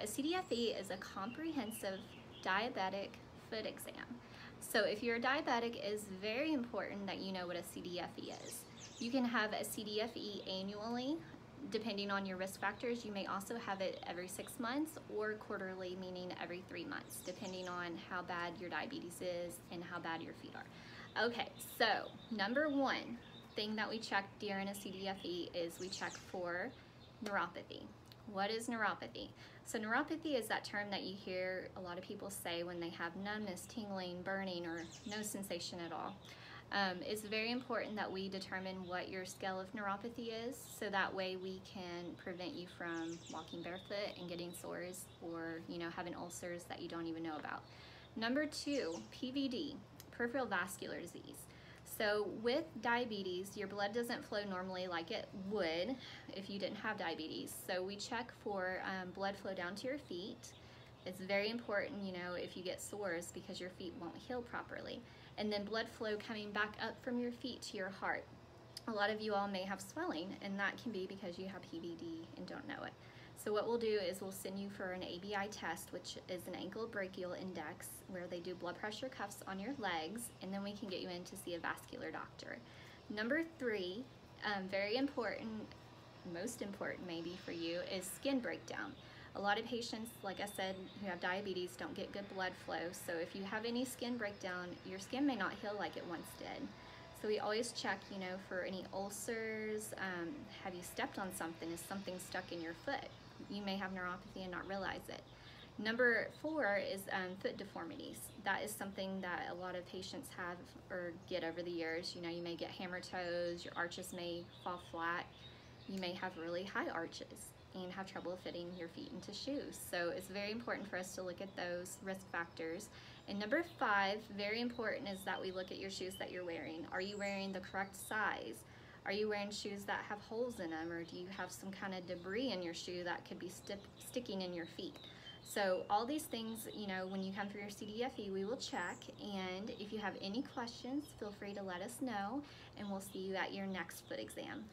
A CDFE is a comprehensive diabetic foot exam. So if you're a diabetic, it is very important that you know what a CDFE is. You can have a CDFE annually, depending on your risk factors. You may also have it every six months or quarterly, meaning every three months, depending on how bad your diabetes is and how bad your feet are. Okay, so number one thing that we check during a CDFE is we check for neuropathy. What is neuropathy? So neuropathy is that term that you hear a lot of people say when they have numbness, tingling, burning, or no sensation at all. Um, it's very important that we determine what your scale of neuropathy is so that way we can prevent you from walking barefoot and getting sores or you know having ulcers that you don't even know about. Number two, PVD, peripheral vascular disease. So with diabetes, your blood doesn't flow normally like it would if you didn't have diabetes. So we check for um, blood flow down to your feet. It's very important, you know, if you get sores because your feet won't heal properly. And then blood flow coming back up from your feet to your heart. A lot of you all may have swelling and that can be because you have PVD and don't know it. So what we'll do is we'll send you for an ABI test, which is an ankle brachial index, where they do blood pressure cuffs on your legs, and then we can get you in to see a vascular doctor. Number three, um, very important, most important maybe for you, is skin breakdown. A lot of patients, like I said, who have diabetes don't get good blood flow, so if you have any skin breakdown, your skin may not heal like it once did. So we always check, you know, for any ulcers. Um, have you stepped on something? Is something stuck in your foot? You may have neuropathy and not realize it. Number four is um, foot deformities. That is something that a lot of patients have or get over the years. You know, you may get hammer toes, your arches may fall flat, you may have really high arches and have trouble fitting your feet into shoes. So it's very important for us to look at those risk factors. And number five, very important is that we look at your shoes that you're wearing. Are you wearing the correct size? Are you wearing shoes that have holes in them or do you have some kind of debris in your shoe that could be st sticking in your feet? So all these things, you know, when you come for your CDFE, we will check. And if you have any questions, feel free to let us know and we'll see you at your next foot exam.